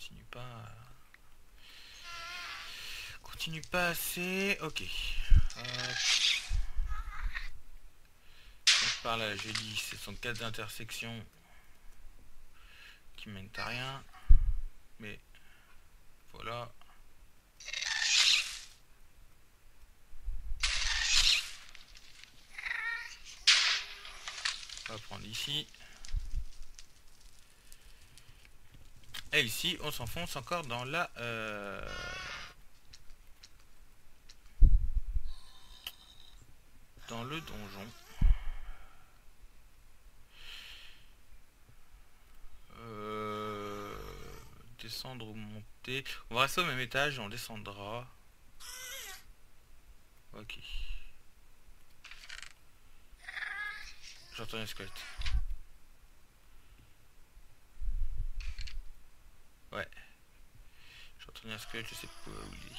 continue pas. Continue pas assez. Ok. par là, j'ai dit, ce sont quatre intersections qui mènent à rien. Mais voilà. On va prendre ici. Et ici, on s'enfonce encore dans la... Euh, dans le donjon. Euh, descendre ou monter. On va rester au même étage on descendra. Ok. J'entends un squelette. Ouais. Un squelette, je sais pas où il est.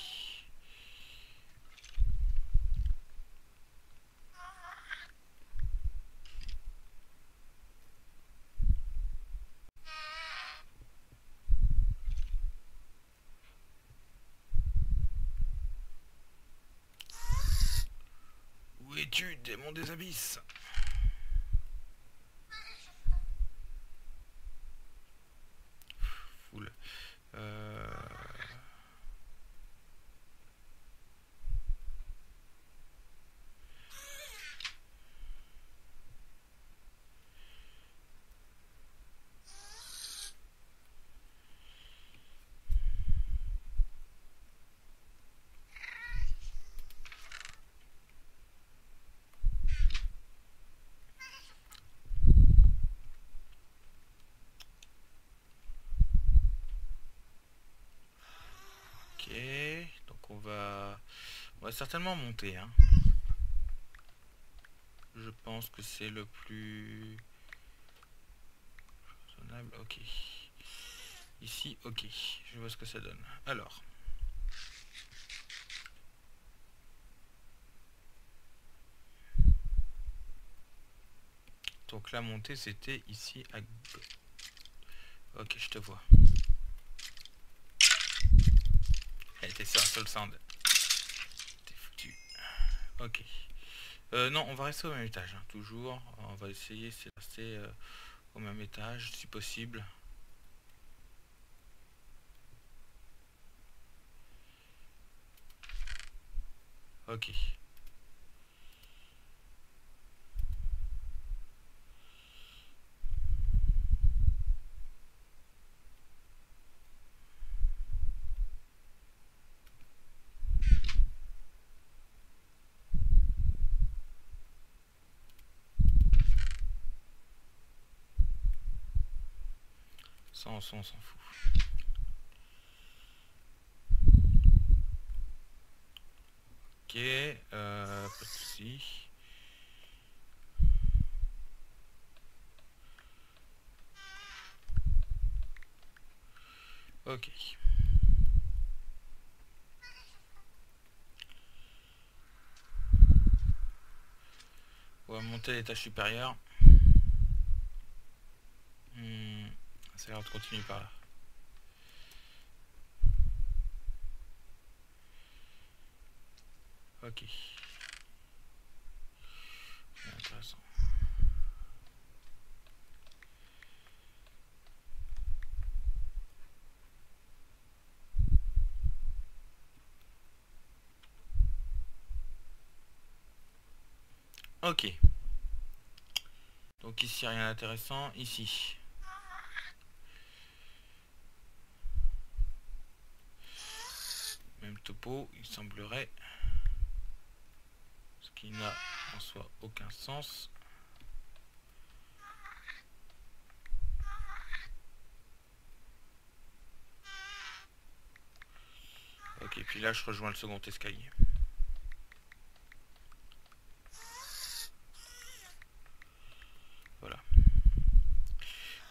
Où es-tu, démon des abysses? Certainement monter. Hein. Je pense que c'est le plus raisonnable. Ok. Ici, ok. Je vois ce que ça donne. Alors. Donc la montée, c'était ici à Ok, je te vois. Elle était sur un seul sound. Ok. Euh, non, on va rester au même étage, hein, toujours. On va essayer de rester euh, au même étage, si possible. Ok. 100, on s'en fout. Ok, euh, pas de soucis. Ok. On va monter à l'étage supérieur. L'air de continuer par là. Ok. Intéressant. Ok. Donc ici rien d'intéressant. Ici. Topo, il semblerait, ce qui n'a en soi aucun sens. Ok, puis là je rejoins le second escalier. Voilà.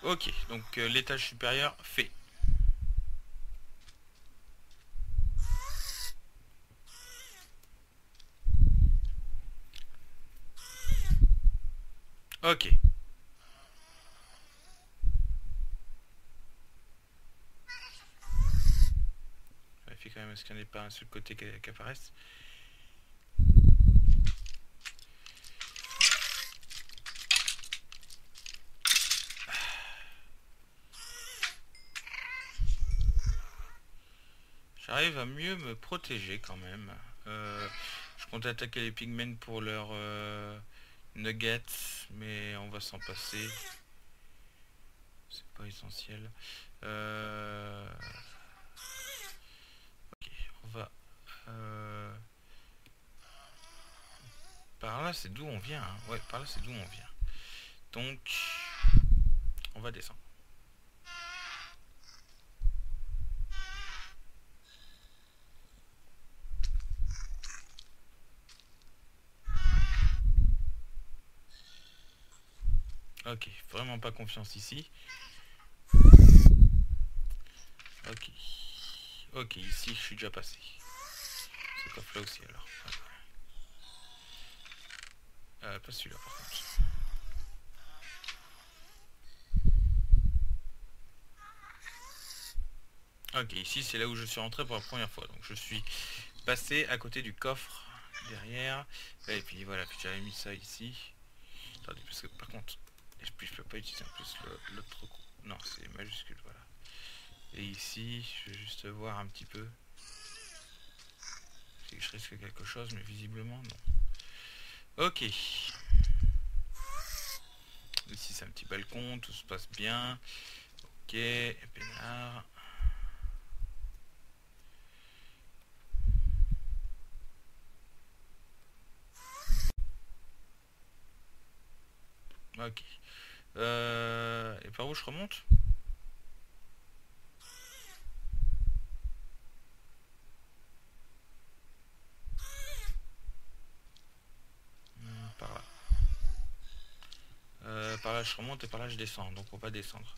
Ok, donc euh, l'étage supérieur fait. Ok. même à ce qu'il n'y en ait pas un seul côté qui, qui apparaisse. J'arrive à mieux me protéger quand même. Euh, je compte attaquer les pigmen pour leur euh, nuggets, mais on va s'en passer. C'est pas essentiel. Euh, ok, on va... Par là, c'est d'où on vient. Hein. Ouais, par là, c'est d'où on vient. Donc, on va descendre. Ok, vraiment pas confiance ici. Ok. Ok, ici je suis déjà passé. Ce coffre là aussi alors. Euh, pas celui-là par contre. Ok, ici c'est là où je suis rentré pour la première fois. Donc je suis passé à côté du coffre derrière. Et puis voilà, puis j'avais mis ça ici. Attendez, parce que par contre, et puis je peux pas utiliser en plus l'autre coup. Non, c'est majuscule, voilà. Et ici, je vais juste voir un petit peu. Je risque quelque chose, mais visiblement non. Ok. Ici c'est un petit balcon, tout se passe bien. Ok, peinard. Ok. Euh, et par où je remonte hmm, Par là. Euh, par là je remonte et par là je descends. Donc on va descendre.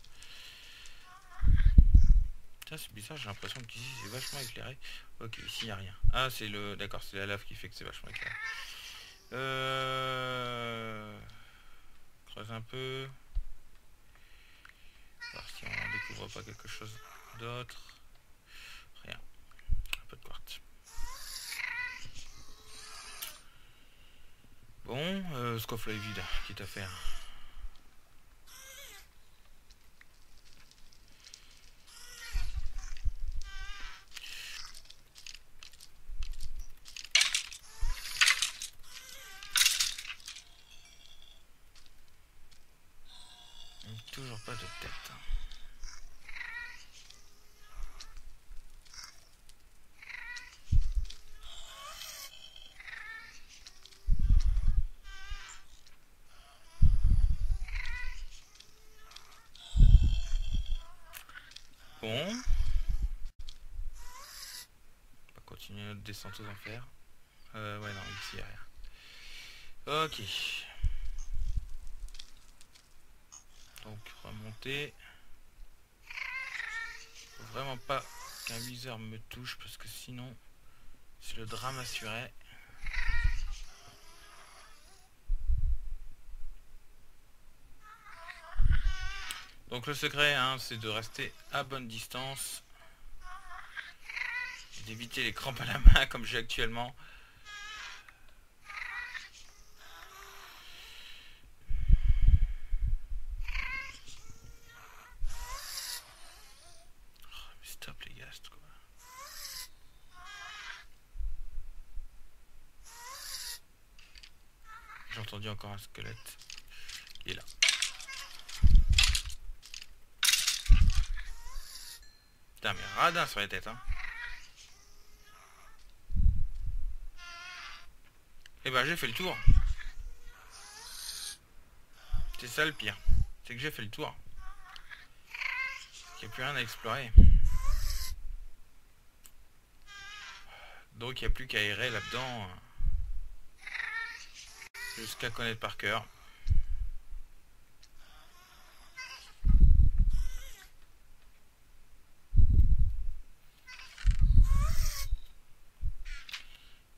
Tiens c'est bizarre, j'ai l'impression qu'ici c'est vachement éclairé. Ok, ici il n'y a rien. Ah c'est le. D'accord, c'est la lave qui fait que c'est vachement éclairé. Euh... Creuse un peu. Si on découvre pas quelque chose d'autre. Rien. Un peu de quartz. Bon, euh, ce coffre est vide, quitte à faire. Toujours pas de tête. Bon. On va continuer descente aux enfers. Euh, ouais, non, ici, rien. Ok. Donc remonter. Vraiment pas qu'un viseur me touche parce que sinon c'est le drame assuré. Donc le secret hein, c'est de rester à bonne distance. D'éviter les crampes à la main comme j'ai actuellement. J'ai entendu encore un squelette. Il est là. Putain, mais radin sur les têtes, hein. Et eh ben, j'ai fait le tour. C'est ça le pire. C'est que j'ai fait le tour. Il n'y a plus rien à explorer. Donc il n'y a plus qu'à errer là-dedans. Jusqu'à connaître par cœur.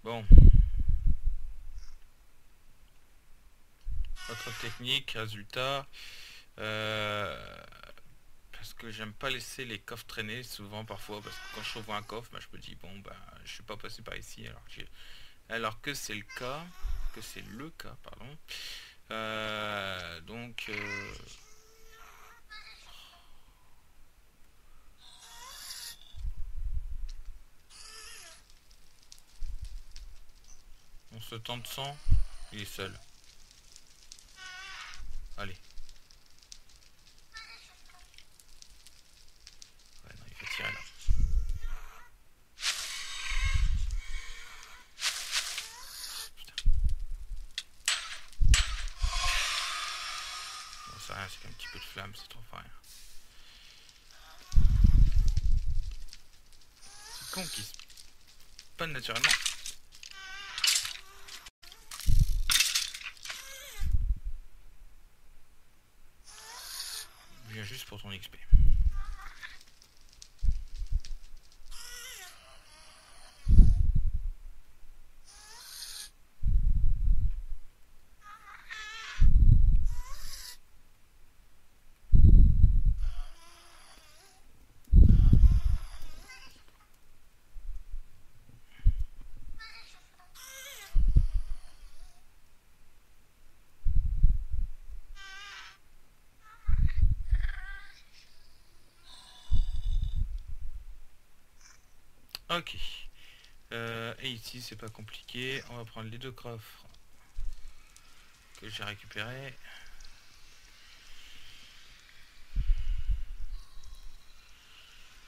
Bon. Autre technique, résultat. Euh, parce que j'aime pas laisser les coffres traîner souvent parfois parce que quand je trouve un coffre, bah, je me dis bon bah je suis pas passé par ici alors que, alors que c'est le cas, que c'est le cas pardon. Euh, donc euh, on se tente sans, il est seul. Allez. c'est un petit peu de flamme, c'est trop rien. C'est con qui se pas naturellement. XP. Ok. Euh, et ici, c'est pas compliqué. On va prendre les deux coffres que j'ai récupérés.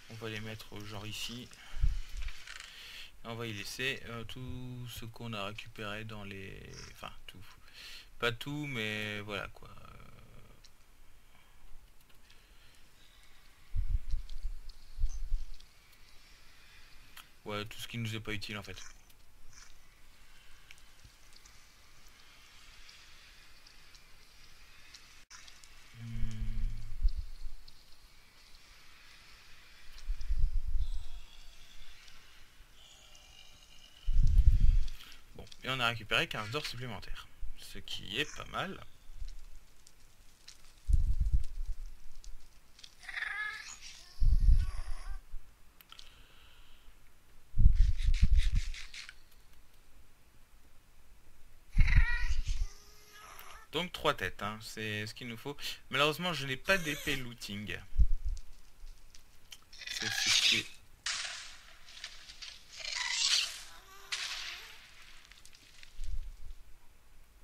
On va les mettre genre ici. On va y laisser euh, tout ce qu'on a récupéré dans les... Enfin, tout. Pas tout, mais voilà quoi. Ouais, tout ce qui nous est pas utile en fait. Hmm. Bon, et on a récupéré 15 d'or supplémentaires. Ce qui est pas mal. Donc trois têtes, hein, c'est ce qu'il nous faut. Malheureusement, je n'ai pas d'épée looting.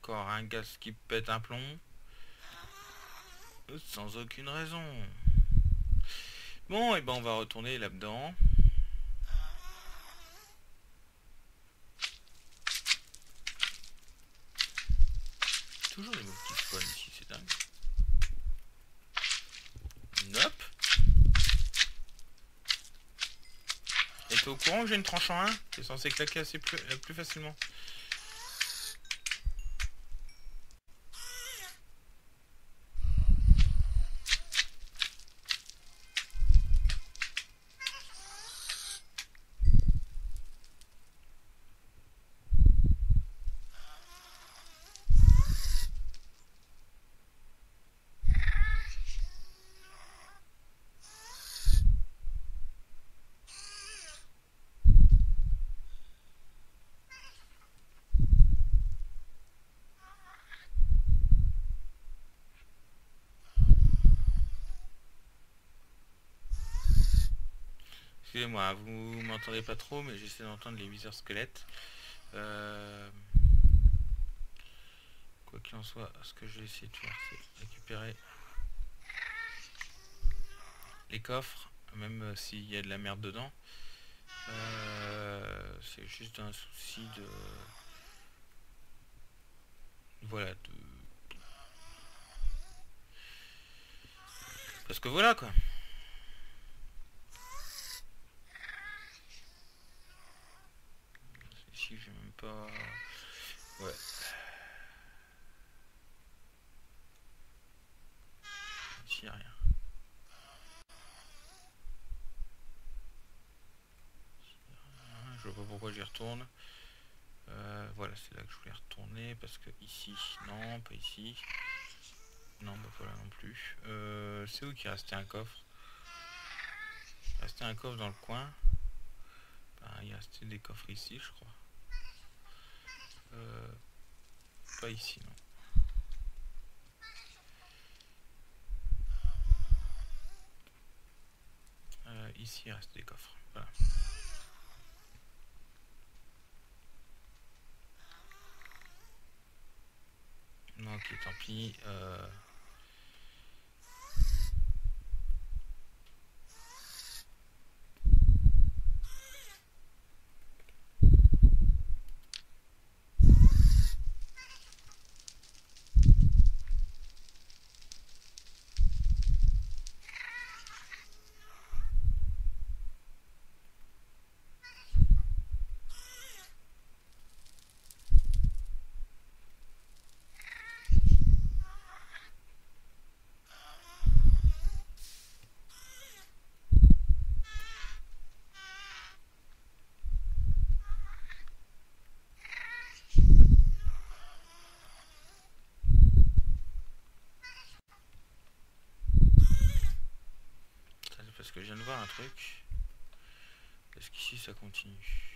Encore un gaz qui pète un plomb. Sans aucune raison. Bon, et ben on va retourner là-dedans. toujours les moves qui spawnent ici, c'est dingue. Nope. Et t'es au courant j'ai une tranche en 1 T'es censé claquer assez plus, euh, plus facilement. Excusez-moi, vous m'entendez pas trop, mais j'essaie d'entendre les viseurs squelettes. Euh, quoi qu'il en soit, ce que je vais essayer de faire, c'est récupérer les coffres, même euh, s'il y a de la merde dedans. Euh, c'est juste un souci de... Voilà, de... Parce que voilà quoi. Ouais. Ici, a rien. Je vois pas pourquoi j'y retourne. Euh, voilà, c'est là que je voulais retourner parce ici, non, pas ici. Non, bah voilà non plus. Euh, c'est où qu'il restait un coffre? Restait un coffre dans le coin. il restait des coffres ici, je crois. Euh, pas ici, non. Euh, ici, il reste des coffres. Voilà. Ok, tant pis. Euh, je viens de voir un truc. Est-ce qu'ici ça continue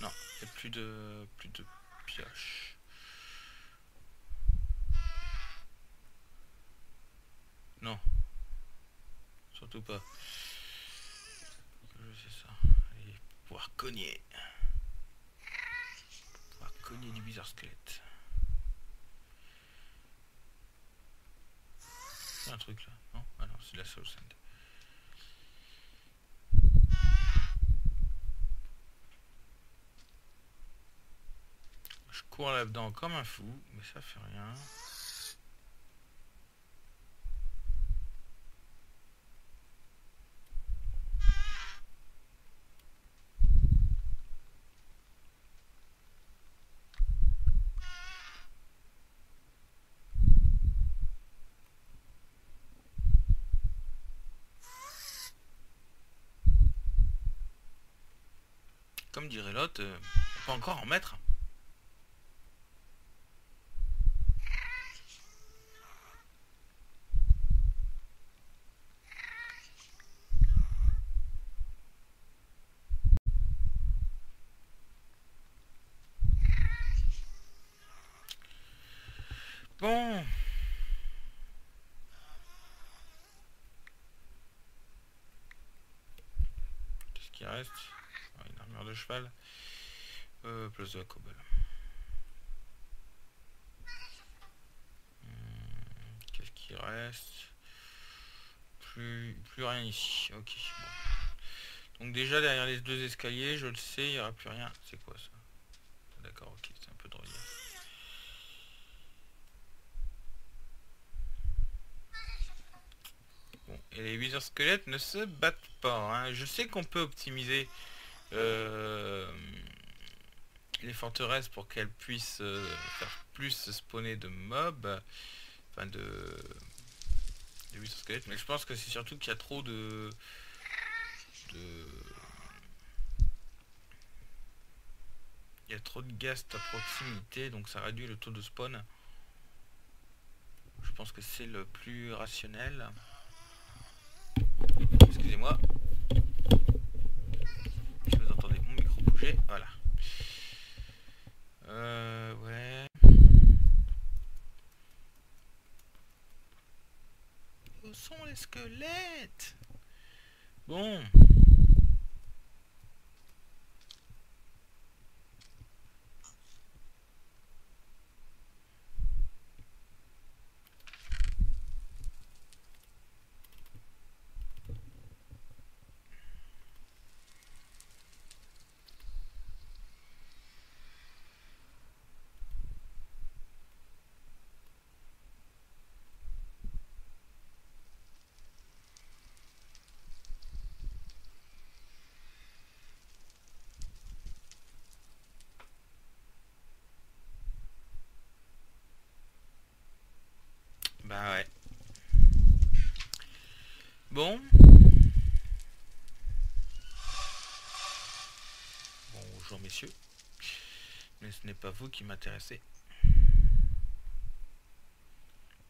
Non, il n'y a plus de plus de pioches. Non. Surtout pas. Je sais ça. Et pouvoir cogner. Pouvoir cogner du bizarre squelette. un truc là Non? Ah non, c'est la Soul Sand. Je cours là-dedans comme un fou, mais ça fait rien. Comme dirait l'autre, euh, on peut encore en mettre. Bon. Qu'est-ce qui reste de cheval. Euh, place de la cobble. Hmm, qu'est-ce qui reste? Plus, plus rien ici. Ok. Donc déjà derrière les deux escaliers, je le sais, il n'y aura plus rien. C'est quoi ça? D'accord, ok, c'est un peu de Bon, et les 8 squelettes ne se battent pas. Hein. Je sais qu'on peut optimiser euh, les forteresses pour qu'elles puissent euh, faire plus spawner de mobs, enfin de, de squelettes, mais je pense que c'est surtout qu'il y a trop de, il y a trop de ghasts à proximité, donc ça réduit le taux de spawn. Je pense que c'est le plus rationnel. Excusez-moi. Voilà. Euh, ouais. Où sont les squelettes? Bon. Bah ouais. Bon. Bonjour Mais ce n'est pas vous qui m'intéressez.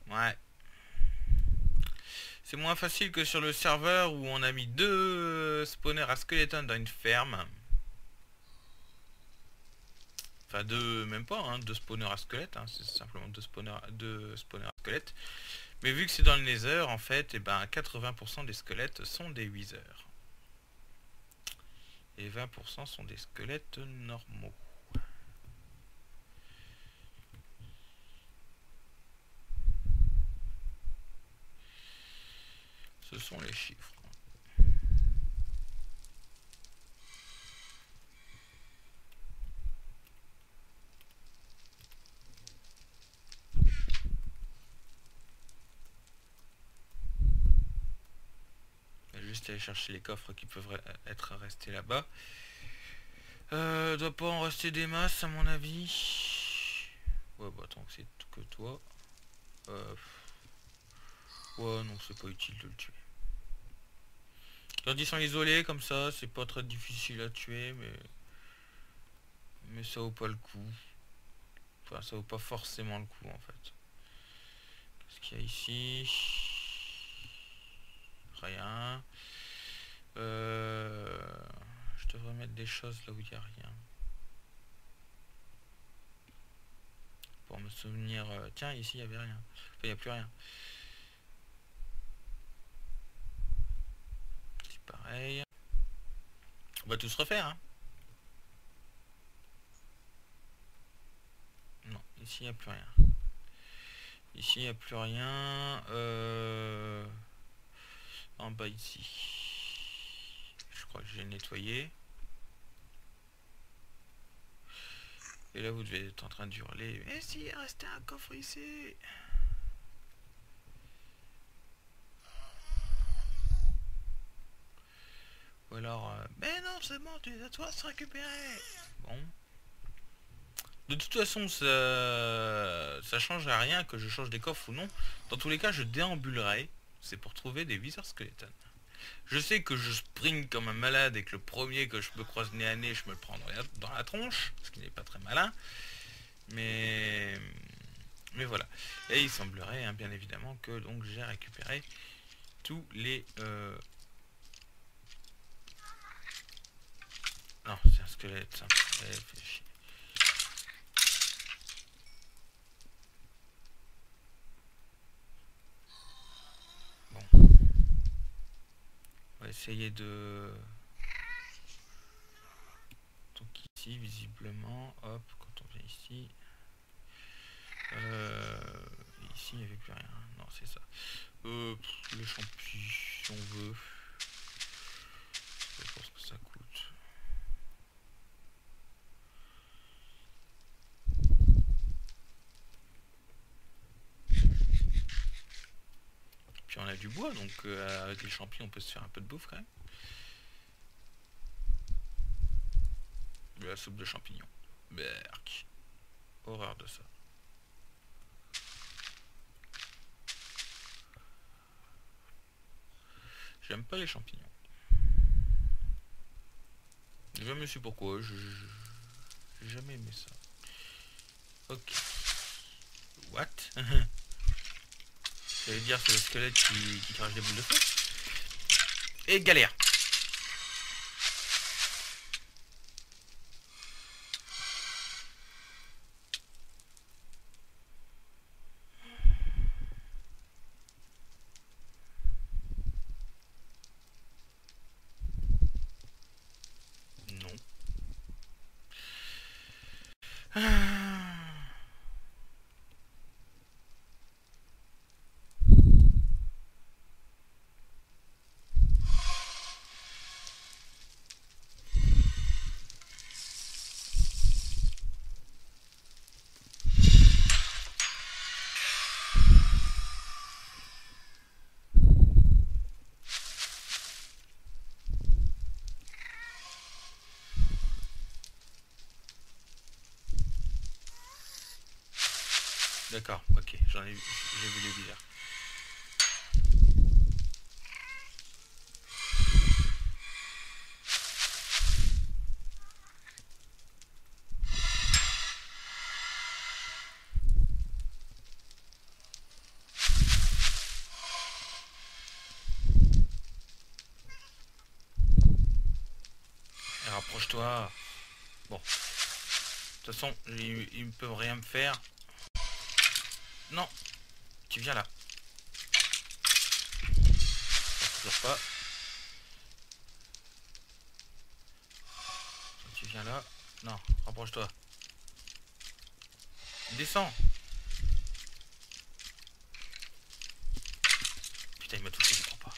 Ouais. C'est moins facile que sur le serveur où on a mis deux spawners à skeleton dans une ferme. Enfin deux, même pas, hein, deux spawners à squelette, hein, c'est simplement deux spawners, deux spawners à squelette. Mais vu que c'est dans le nether, en fait, et eh ben 80% des squelettes sont des withers. Et 20% sont des squelettes normaux. Ce sont les chiffres. Aller chercher les coffres qui peuvent être restés là-bas. Euh, doit pas en rester des masses à mon avis. Ouais bah tant que c'est que toi. Euh, Ouais, non, c'est pas utile de le tuer. Quand ils sont isolés comme ça, c'est pas très difficile à tuer, mais... Mais ça vaut pas le coup. Enfin, ça vaut pas forcément le coup, en fait. Qu'est-ce qu'il y a ici? Rien. Euh... Je devrais mettre des choses là où il n'y a rien. Pour me souvenir... Euh, tiens, ici, il n'y avait rien. Il n'y a plus rien. On va tous refaire. Hein. non, ici il n'y a plus rien. Ici il n'y a plus rien. Euh, en bas ici. Je crois que j'ai nettoyé. Et là vous devez être en train de hurler. Mais si, il restait un coffre ici. Ou alors, euh, mais non, c'est bon, tu les as toi se récupérer. Bon. De toute façon, ça, ça change à rien que je change des coffres ou non. Dans tous les cas, je déambulerai. C'est pour trouver des viseurs skeletons. Je sais que je sprint comme un malade et que le premier que je me croise nez à nez, je me le prends dans la, tronche, ce qui n'est pas très malin. Mais mais voilà. Et il semblerait, hein, bien évidemment, que donc j'ai récupéré tous les euh, Non, c'est un squelette, ça. On va essayer de... Donc ici, visiblement, hop, quand on vient ici... Euh, ici, il n'y avait plus rien. Non, c'est ça. Euh, les champignons, si on veut. Je pense que ça coûte. Puis on a du bois, donc euh, avec les champignons, on peut se faire un peu de bouffe la soupe de champignons. Berk. Horreur de ça. J'aime pas les champignons. Je jamais su pourquoi, je... Jamais aimé ça. Ok. What? Ça veut dire c'est le squelette qui, qui crache des boules de feu. Et galère. D'accord, ok, j'en ai, ai les dire. Eh, rapproche-toi. Bon. De toute façon, ils, ils ne peuvent rien me faire. Non. Tu viens là. Toujours pas. Tu viens là. Non, rapproche-toi. Descends. Putain, il m'a touché, je crois pas.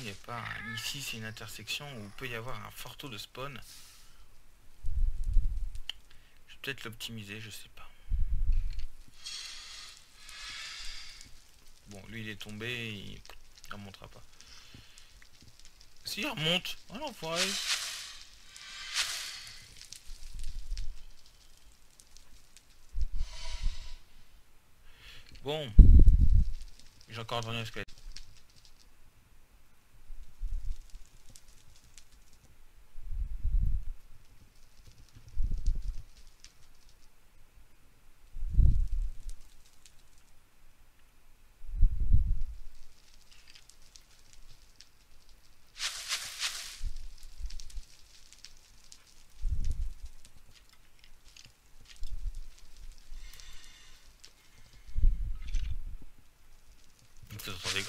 il n'y a pas... Ici, c'est une intersection où il peut y avoir un fort taux de spawn. Je vais peut-être l'optimiser, je sais pas. Bon, lui, il est tombé, il, ne remontera pas. Si, il remonte. Oh l'enfoiré Bon. J'ai encore entendu un squelette.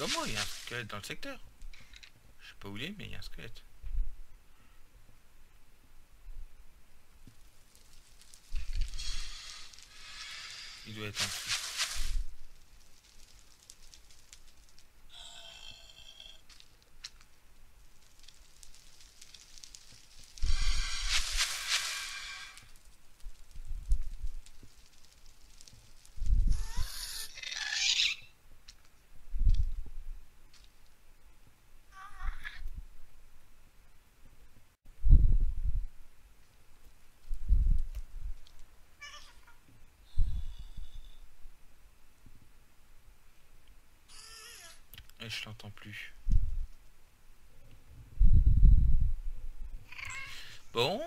comment Il y a un dans le secteur. Je sais pas où il est, mais il y a un squelette. Il doit être en je l'entends plus. Bon.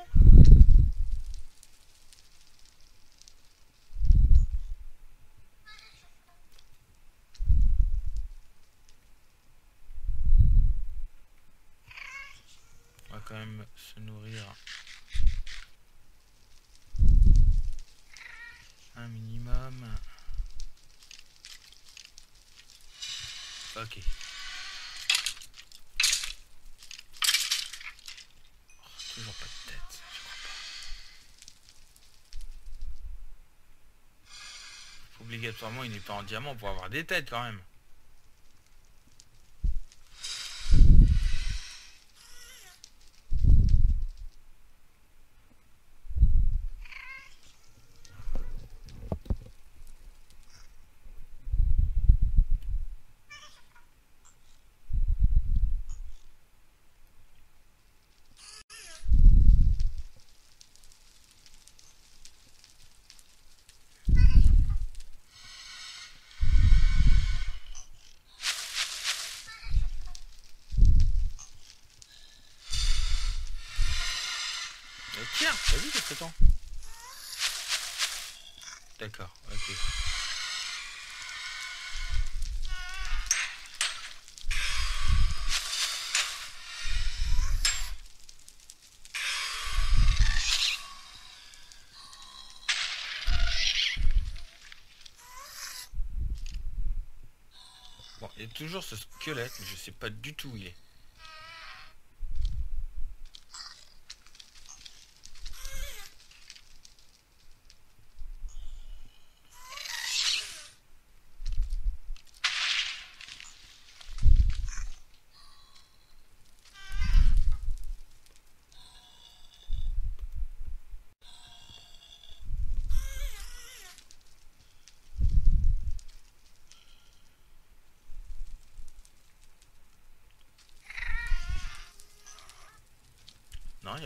On va quand même se nourrir un minimum. Ok. Oh, toujours pas de tête, je crois pas. Obligatoirement, il n'est pas en diamant pour avoir des têtes quand même. Ce temps D'accord, ok. Bon, il y a toujours ce squelette, mais je sais pas du tout où il est.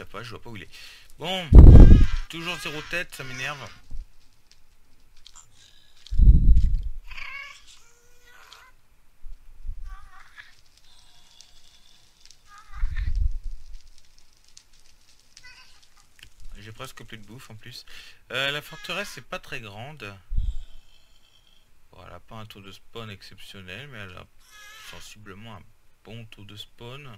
pas, je vois pas où il est. Bon, toujours zéro tête, ça m'énerve. presque plus de bouffe en plus. Euh, la forteresse c'est pas très grande. Voilà, pas un taux de spawn exceptionnel, mais elle a sensiblement un bon taux de spawn.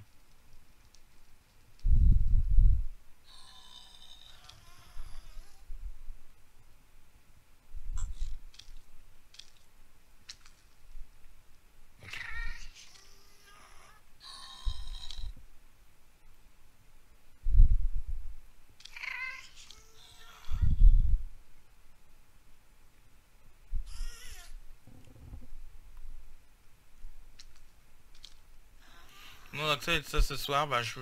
Ça, ça ce soir, bah, je,